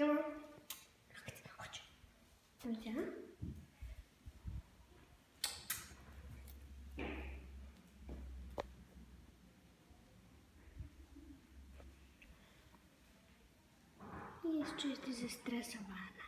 Как тебя хочу. Там E isto desestressa mais.